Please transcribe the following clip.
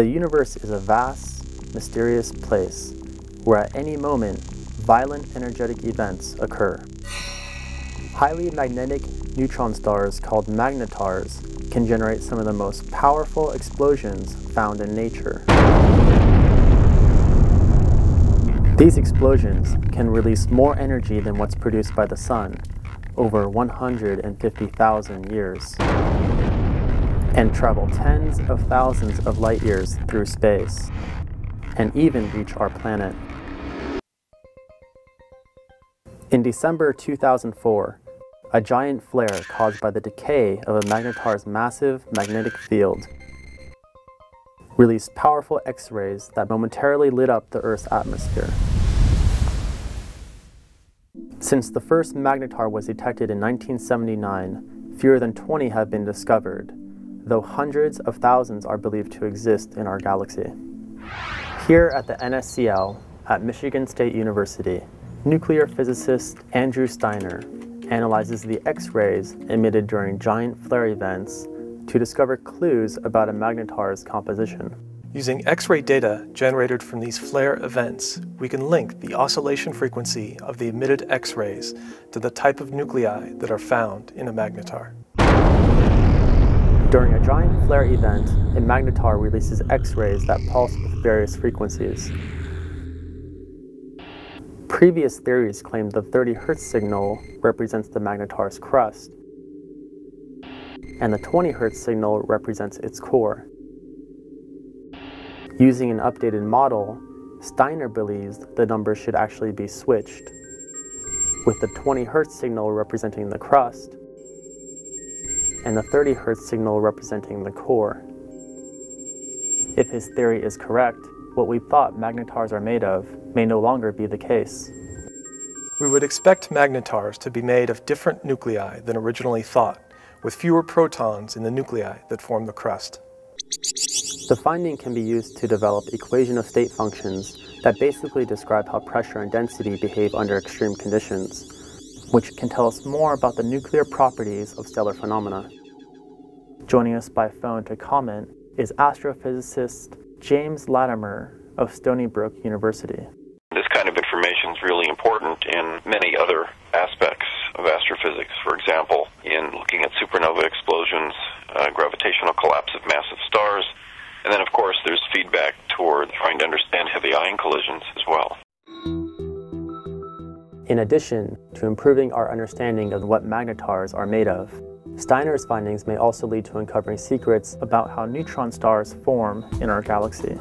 The universe is a vast, mysterious place where at any moment violent energetic events occur. Highly magnetic neutron stars called magnetars can generate some of the most powerful explosions found in nature. These explosions can release more energy than what's produced by the sun over 150,000 years and travel tens of thousands of light years through space and even reach our planet. In December 2004, a giant flare caused by the decay of a magnetar's massive magnetic field released powerful X-rays that momentarily lit up the Earth's atmosphere. Since the first magnetar was detected in 1979, fewer than 20 have been discovered, though hundreds of thousands are believed to exist in our galaxy. Here at the NSCL at Michigan State University, nuclear physicist Andrew Steiner analyzes the X-rays emitted during giant flare events to discover clues about a magnetar's composition. Using X-ray data generated from these flare events, we can link the oscillation frequency of the emitted X-rays to the type of nuclei that are found in a magnetar. During a giant flare event, a magnetar releases X-rays that pulse with various frequencies. Previous theories claimed the 30 Hz signal represents the magnetar's crust, and the 20 Hz signal represents its core. Using an updated model, Steiner believes the numbers should actually be switched, with the 20 Hz signal representing the crust and the 30 Hz signal representing the core. If his theory is correct, what we thought magnetars are made of may no longer be the case. We would expect magnetars to be made of different nuclei than originally thought, with fewer protons in the nuclei that form the crust. The finding can be used to develop equation of state functions that basically describe how pressure and density behave under extreme conditions, which can tell us more about the nuclear properties of stellar phenomena. Joining us by phone to comment is astrophysicist James Lattimer of Stony Brook University. This kind of information is really important in many other aspects of astrophysics. For example, in looking at supernova explosions, uh, gravitational collapse of massive stars, and then, of course, there's feedback toward trying to understand heavy ion collisions as well. In addition to improving our understanding of what magnetars are made of, Steiner's findings may also lead to uncovering secrets about how neutron stars form in our galaxy.